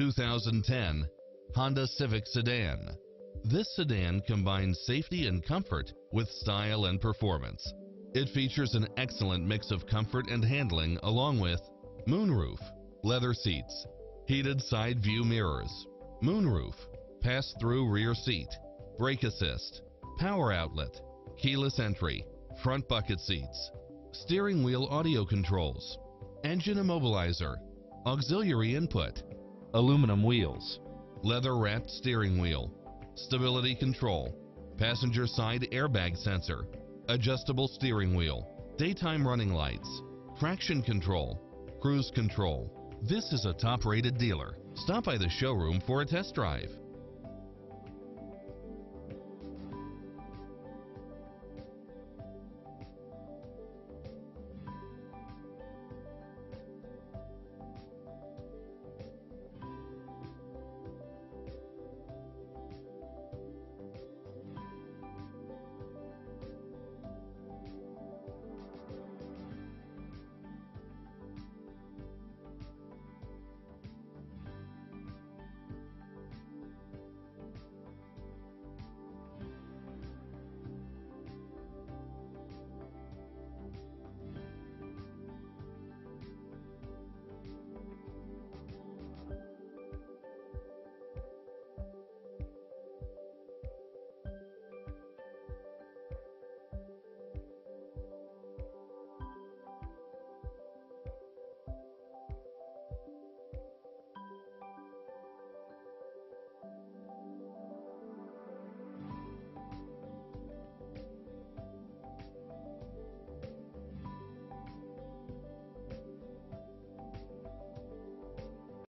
2010 Honda Civic Sedan. This sedan combines safety and comfort with style and performance. It features an excellent mix of comfort and handling along with moonroof, leather seats, heated side view mirrors, moonroof, pass-through rear seat, brake assist, power outlet, keyless entry, front bucket seats, steering wheel audio controls, engine immobilizer, auxiliary input, aluminum wheels, leather wrapped steering wheel, stability control, passenger side airbag sensor, adjustable steering wheel, daytime running lights, traction control, cruise control. This is a top rated dealer. Stop by the showroom for a test drive.